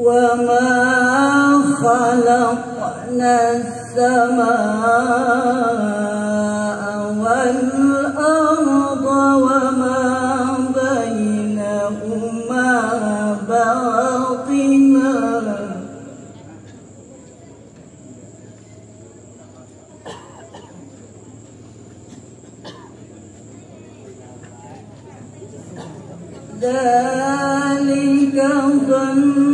وما خلقنا السماء والأرض ذلك ظن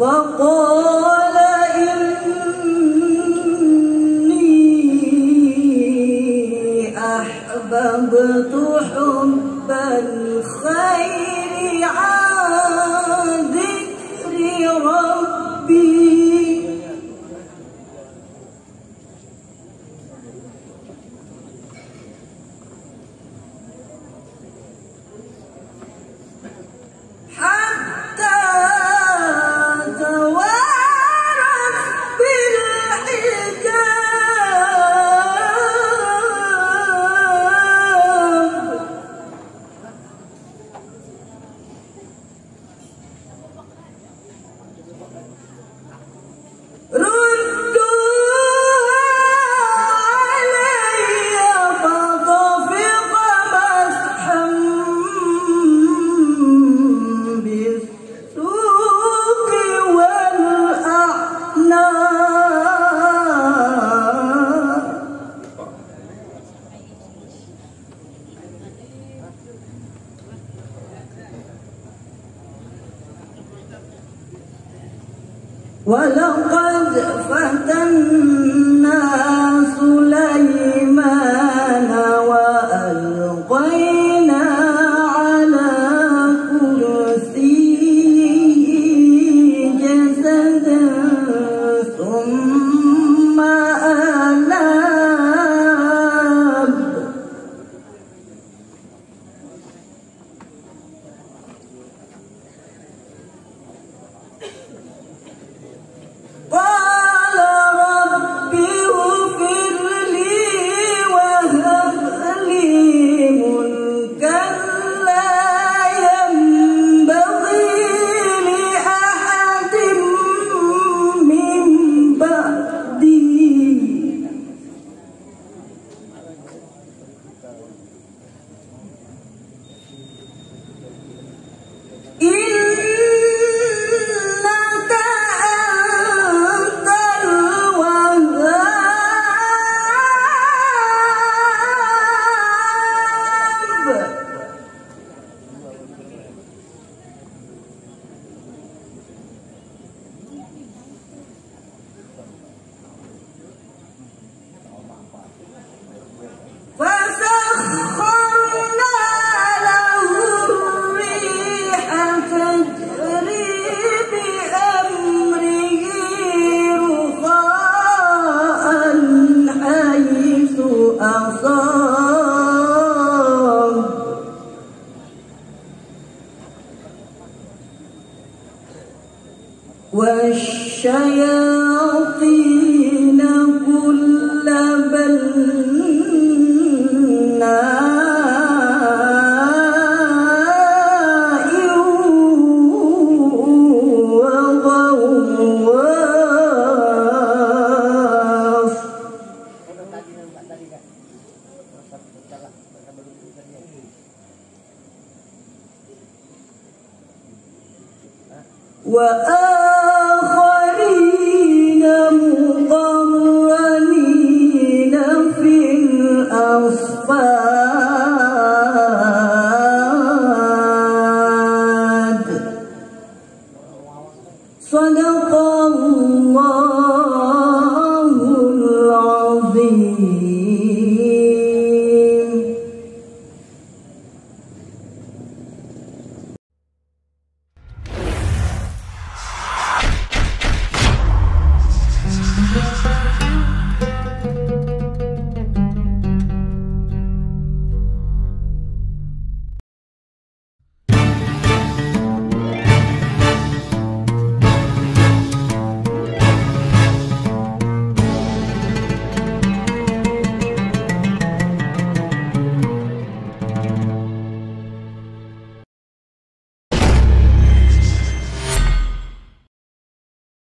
فقال إني أحببت حب الخير عن ذكر ربي. والشياطين كل بناء